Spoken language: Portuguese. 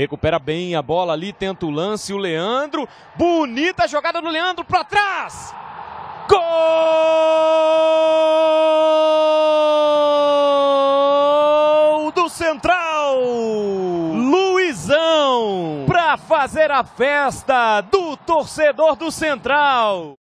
Recupera bem a bola ali, tenta o lance, o Leandro. Bonita jogada do Leandro para trás. Gol do Central! Luizão! Para fazer a festa do torcedor do Central.